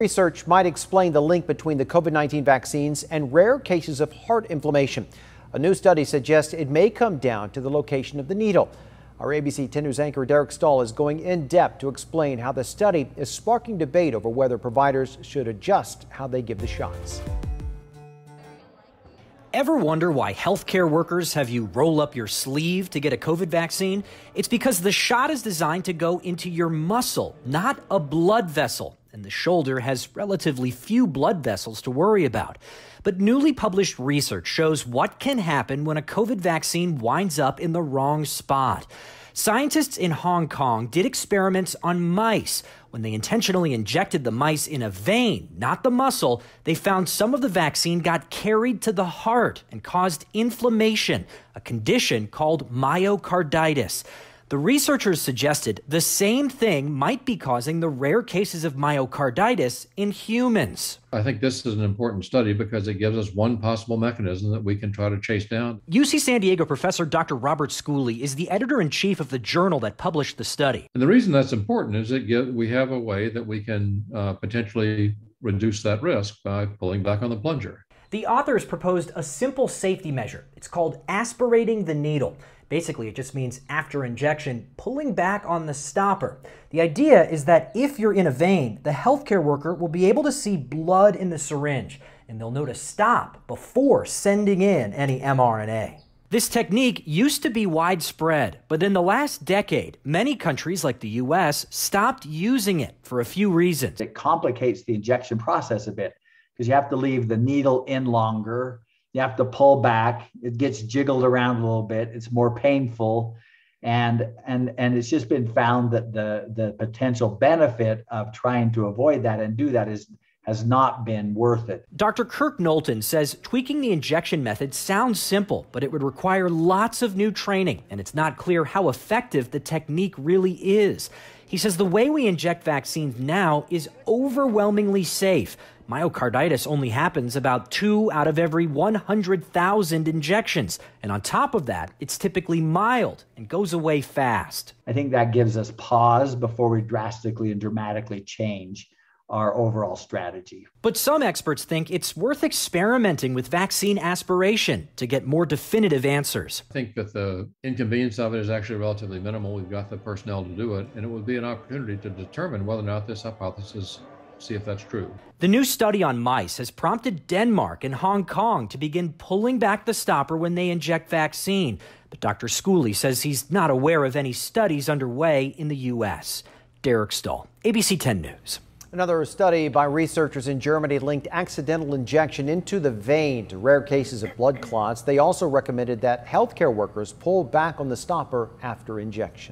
Research might explain the link between the COVID 19 vaccines and rare cases of heart inflammation. A new study suggests it may come down to the location of the needle. Our ABC 10 News anchor Derek Staahl is going in depth to explain how the study is sparking debate over whether providers should adjust how they give the shots. Ever wonder why healthcare workers have you roll up your sleeve to get a COVID vaccine? It's because the shot is designed to go into your muscle, not a blood vessel and the shoulder has relatively few blood vessels to worry about. But newly published research shows what can happen when a COVID vaccine winds up in the wrong spot. Scientists in Hong Kong did experiments on mice. When they intentionally injected the mice in a vein, not the muscle, they found some of the vaccine got carried to the heart and caused inflammation, a condition called myocarditis. The researchers suggested the same thing might be causing the rare cases of myocarditis in humans. I think this is an important study because it gives us one possible mechanism that we can try to chase down. UC San Diego professor Dr. Robert Schooley is the editor in chief of the journal that published the study. And the reason that's important is that we have a way that we can uh, potentially reduce that risk by pulling back on the plunger. The authors proposed a simple safety measure. It's called aspirating the needle. Basically, it just means after injection, pulling back on the stopper. The idea is that if you're in a vein, the healthcare worker will be able to see blood in the syringe, and they'll know to stop before sending in any mRNA. This technique used to be widespread, but in the last decade, many countries like the US stopped using it for a few reasons. It complicates the injection process a bit because you have to leave the needle in longer. You have to pull back. It gets jiggled around a little bit. It's more painful. And and and it's just been found that the the potential benefit of trying to avoid that and do that is has not been worth it. Dr. Kirk Knowlton says tweaking the injection method sounds simple, but it would require lots of new training, and it's not clear how effective the technique really is. He says the way we inject vaccines now is overwhelmingly safe, Myocarditis only happens about two out of every 100,000 injections. And on top of that, it's typically mild and goes away fast. I think that gives us pause before we drastically and dramatically change our overall strategy. But some experts think it's worth experimenting with vaccine aspiration to get more definitive answers. I think that the inconvenience of it is actually relatively minimal. We've got the personnel to do it, and it would be an opportunity to determine whether or not this hypothesis see if that's true. The new study on mice has prompted Denmark and Hong Kong to begin pulling back the stopper when they inject vaccine. But Dr. Schooley says he's not aware of any studies underway in the U.S. Derek Staahl, ABC 10 News. Another study by researchers in Germany linked accidental injection into the vein to rare cases of blood clots. They also recommended that healthcare workers pull back on the stopper after injection.